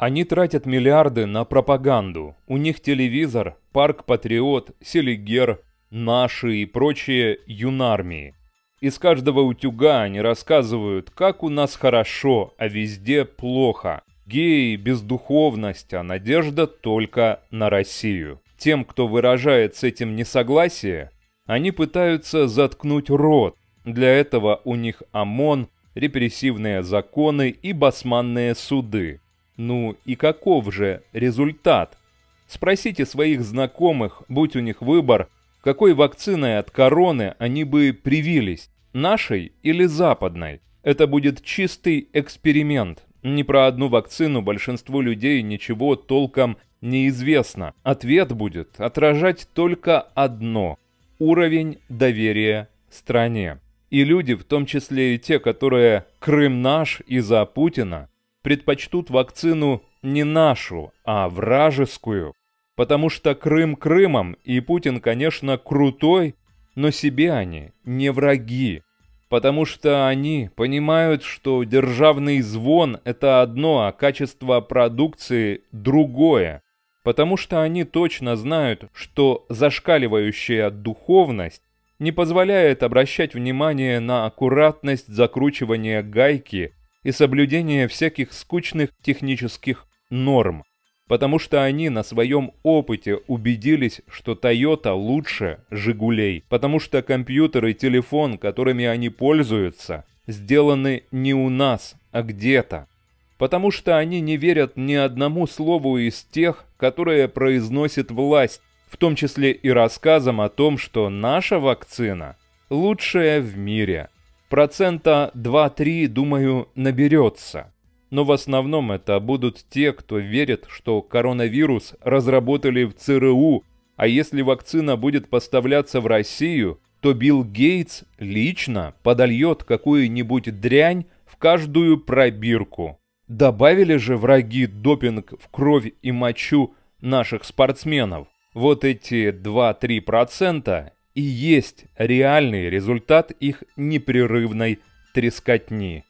Они тратят миллиарды на пропаганду. У них телевизор, парк Патриот, Селигер, наши и прочие юнармии. Из каждого утюга они рассказывают, как у нас хорошо, а везде плохо. Геи, бездуховность, а надежда только на Россию. Тем, кто выражает с этим несогласие, они пытаются заткнуть рот. Для этого у них ОМОН, репрессивные законы и басманные суды. Ну и каков же результат? Спросите своих знакомых, будь у них выбор, какой вакциной от короны они бы привились, нашей или западной. Это будет чистый эксперимент. Ни про одну вакцину большинству людей ничего толком не известно. Ответ будет отражать только одно – уровень доверия стране. И люди, в том числе и те, которые «Крым наш» из-за Путина, предпочтут вакцину не нашу, а вражескую. Потому что Крым Крымом, и Путин, конечно, крутой, но себе они не враги. Потому что они понимают, что державный звон – это одно, а качество продукции – другое. Потому что они точно знают, что зашкаливающая духовность не позволяет обращать внимание на аккуратность закручивания гайки и соблюдение всяких скучных технических норм, потому что они на своем опыте убедились, что Toyota лучше «Жигулей», потому что компьютер и телефон, которыми они пользуются, сделаны не у нас, а где-то, потому что они не верят ни одному слову из тех, которые произносит власть, в том числе и рассказам о том, что наша вакцина лучшая в мире – Процента 2-3, думаю, наберется. Но в основном это будут те, кто верит, что коронавирус разработали в ЦРУ, а если вакцина будет поставляться в Россию, то Билл Гейтс лично подольет какую-нибудь дрянь в каждую пробирку. Добавили же враги допинг в кровь и мочу наших спортсменов. Вот эти 2-3% и есть реальный результат их непрерывной трескотни.